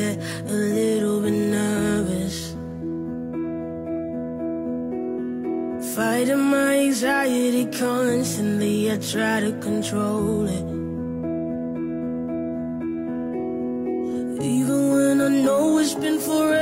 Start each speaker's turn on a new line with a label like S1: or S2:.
S1: get a little bit nervous. Fighting my anxiety constantly, I try to control it. Even when I know it's been forever